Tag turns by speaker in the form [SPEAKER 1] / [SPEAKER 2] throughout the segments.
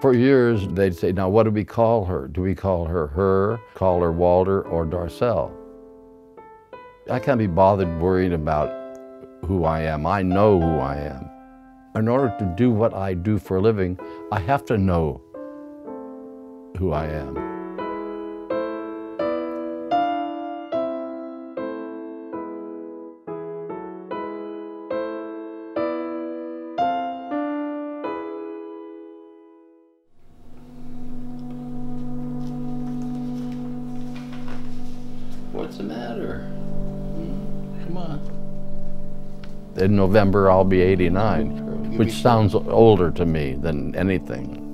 [SPEAKER 1] For years, they'd say, now what do we call her? Do we call her her, call her Walter, or Darcelle? I can't be bothered worrying about who I am. I know who I am. In order to do what I do for a living, I have to know who I am. What's the matter? Hmm? Come on. In November, I'll be 89, which sounds older to me than anything.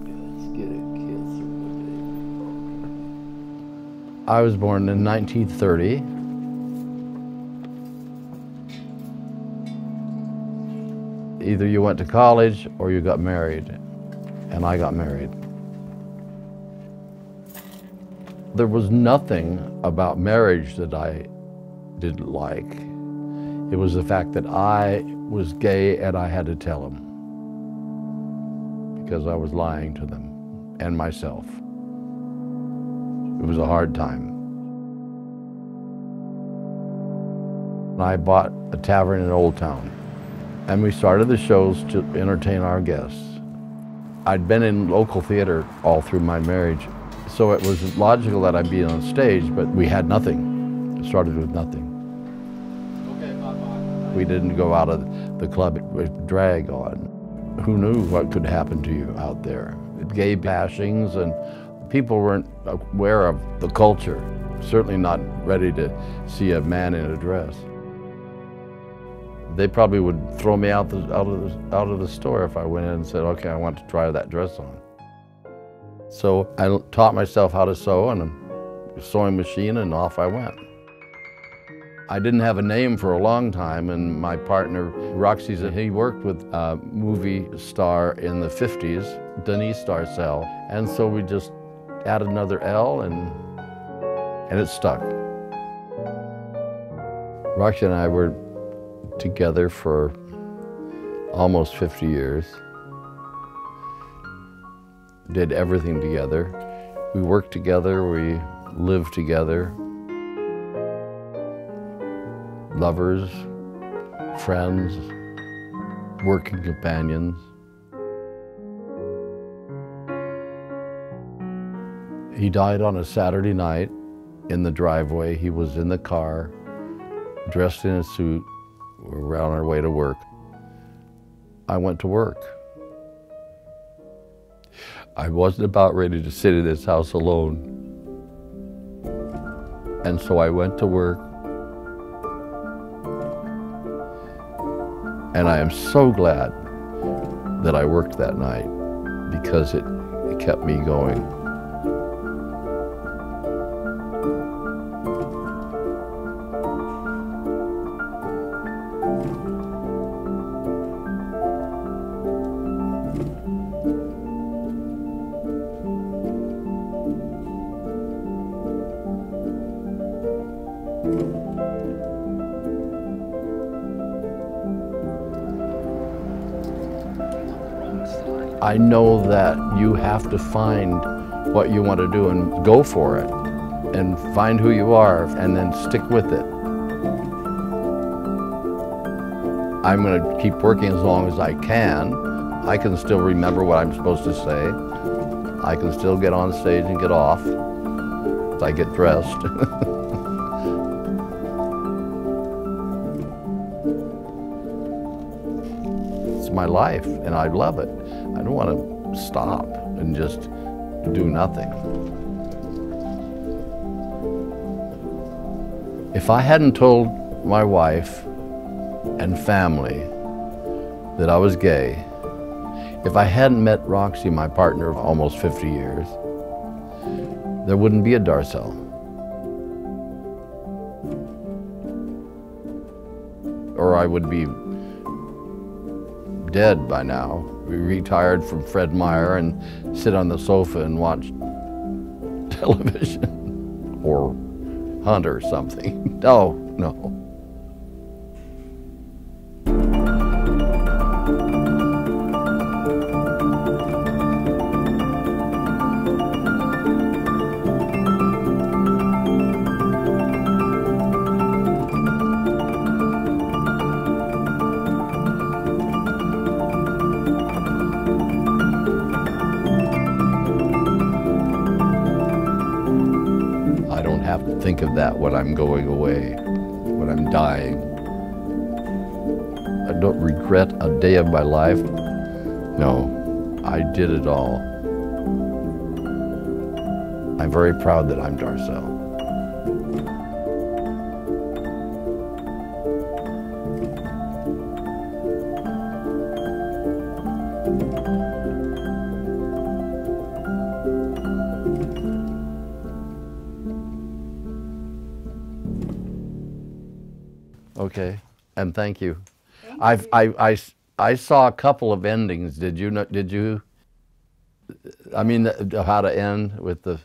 [SPEAKER 1] I was born in 1930. Either you went to college or you got married, and I got married. There was nothing about marriage that I didn't like. It was the fact that I was gay and I had to tell them because I was lying to them and myself. It was a hard time. I bought a tavern in Old Town and we started the shows to entertain our guests. I'd been in local theater all through my marriage, so it was logical that I'd be on stage, but we had nothing. It started with nothing. We didn't go out of the club with drag on. Who knew what could happen to you out there? Gay bashings and people weren't aware of the culture, certainly not ready to see a man in a dress. They probably would throw me out, the, out, of the, out of the store if I went in and said, okay, I want to try that dress on. So I taught myself how to sew on a sewing machine and off I went. I didn't have a name for a long time and my partner, Roxy, he worked with a movie star in the 50s, Denise Darcel, and so we just added another L and, and it stuck. Roxy and I were together for almost 50 years. Did everything together. We worked together, we lived together. Lovers, friends, working companions. He died on a Saturday night in the driveway. He was in the car, dressed in a suit, we were on our way to work. I went to work. I wasn't about ready to sit in this house alone. And so I went to work. And I am so glad that I worked that night because it, it kept me going. I know that you have to find what you want to do and go for it and find who you are and then stick with it. I'm going to keep working as long as I can. I can still remember what I'm supposed to say. I can still get on stage and get off I get dressed. my life and I love it. I don't want to stop and just do nothing. If I hadn't told my wife and family that I was gay, if I hadn't met Roxy, my partner of almost 50 years, there wouldn't be a Darcelle. Or I would be dead by now. We retired from Fred Meyer and sit on the sofa and watch television or hunt or something. Oh, no, no. Have to think of that when I'm going away, when I'm dying. I don't regret a day of my life. No, I did it all. I'm very proud that I'm Darcelle. Okay, and thank you. I've, I, I s- I saw a couple of endings. Did you know, did you? I mean, how to end with the